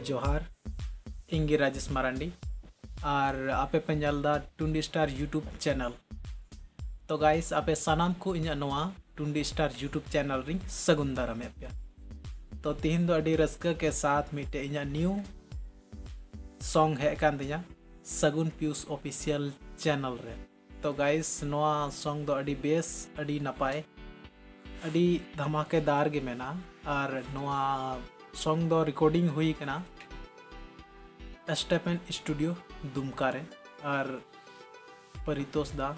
Murali Johar, Ingi Rajesh Marandi, और आपे ᱯᱮ ᱧᱮᱞ टुंडी स्टार यूट्यूब चैनल तो गाइस आपे सनाम को इन ᱤᱧᱟᱹᱜ टुंडी स्टार यूट्यूब चैनल रिंग सगुन दाराम तो तीन दो अड़ी रस्का के साथ मिटे इन न्यू सॉन्ग है कान दिया सगुन पीयूष ऑफिशियल चैनल रे तो गाइस नोआ सॉन्ग दो अड़ी बेस अड़ी नपाए अड़ी धमाकेदार गे मेना और नोआ सॉन्ग दो रिकॉर्डिंग हुई कना स्टेपन स्टूडियो दुमका रे और परितोष दा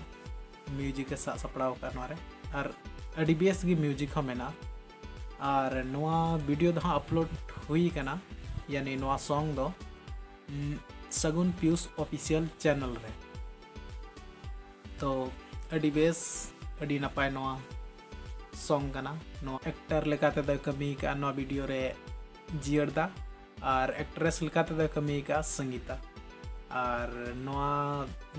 म्यूज़िक के साथ सपड़ाव का नोरे और अडी बेस गी म्यूज़िक हम मेना और नोआ वीडियो दो अपलोड हुई कना यानी नोआ सॉन्ग दो सगुन पीयूष ऑफिशियल चैनल रे तो अडी बेस अडी नपाय नोआ सॉन्ग कना नो एक्टर लेकाते द कमी का नो वीडियो रे जियरदा और एक्ट्रेस कमी का संगीता और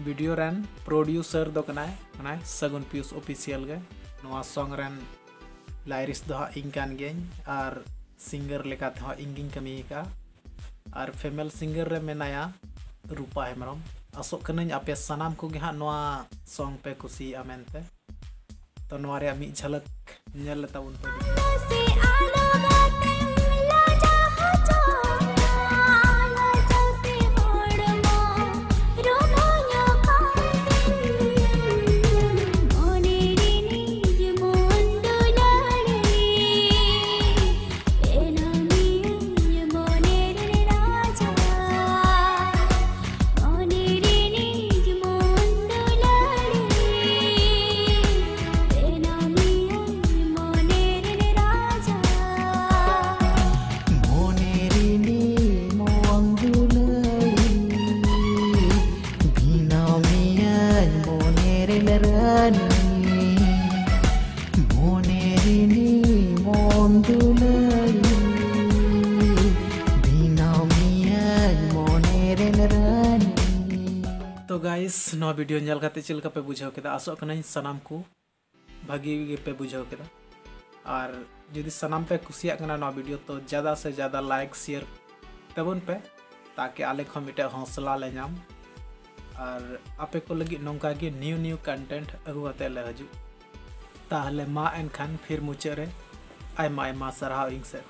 वीडियो रन प्रोड्यूसर दो सगुन पीयूष ऑफिशियल गे नोआ सॉन्ग रन लाइरिस इंकान गेन और सिंगर लेकाते कमी का और फेमेल सिंगर रे मेनाया रूपा हेमरम आसोग कनाኝ आपे सानाम को नोआ सॉन्ग पे कुसी आमेनते तो झलक तो गाइस नो वीडियो नेल करते चल पे बुझाव केदा आसो कना सनाम को भागी पे बुझाव केदा और यदि सनाम पे कुसिया कना नो वीडियो तो ज़्यादा से ज़्यादा लाइक शेयर तबन पे, ताकि आले खो मिटे हौसला ले नाम और आपे को लगी नौका की न्यू न्यू कंटेंट अगुआते ले हजू ताहले मा एनखान फिर मुचे रे आयमा आयमा सरहाव इंग से